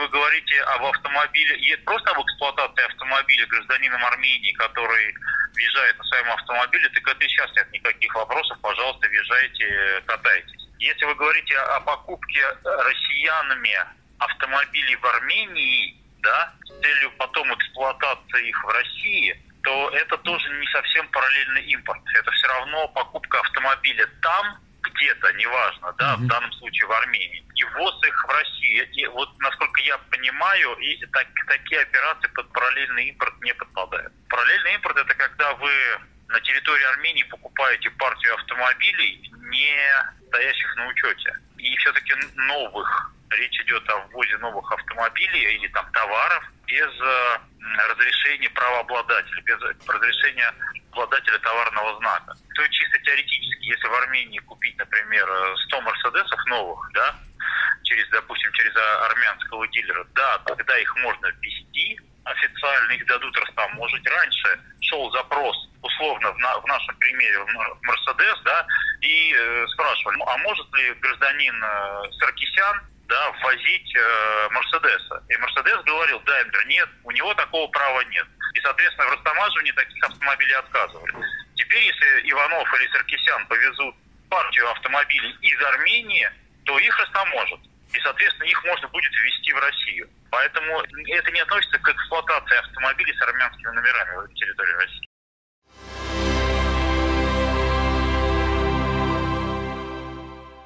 вы говорите об автомобиле, просто об эксплуатации автомобиля гражданином Армении, который въезжает на своем автомобиле, так это и сейчас нет никаких вопросов, пожалуйста, въезжайте, катайтесь. Если вы говорите о покупке россиянами автомобилей в Армении, да, с целью потом эксплуатации их в России, то это тоже не совсем параллельный импорт. Это все равно покупка автомобиля там, где-то, неважно, да, mm-hmm. в данном случае в Армении, ввоз их в Россию. И вот, насколько я понимаю, и так, такие операции под параллельный импорт не подпадают. Параллельный импорт – это когда вы на территории Армении покупаете партию автомобилей, не стоящих на учете. И все-таки новых. Речь идет о ввозе новых автомобилей или там товаров без э, разрешения правообладателя, без разрешения обладателя товарного знака. То есть чисто теоретически, если в Армении купить, например, 100 мерседесов новых, да, через, допустим, через армянского дилера, да, тогда их можно ввести, официально их дадут растаможить. Раньше шел запрос, условно, в, на, в нашем примере, в Мерседес, да, и э, спрашивали, а может ли гражданин э, Саркисян да, ввозить э, Мерседеса. И Мерседес говорил, Даймлер, нет, у него такого права нет. И, соответственно, в растамаживании таких автомобилей отказывали. Теперь, если Иванов или Саркисян повезут партию автомобилей из Армении, то их растаможат. И, соответственно, их можно будет ввести в Россию. Поэтому это не относится к эксплуатации автомобилей с армянскими номерами на территории России.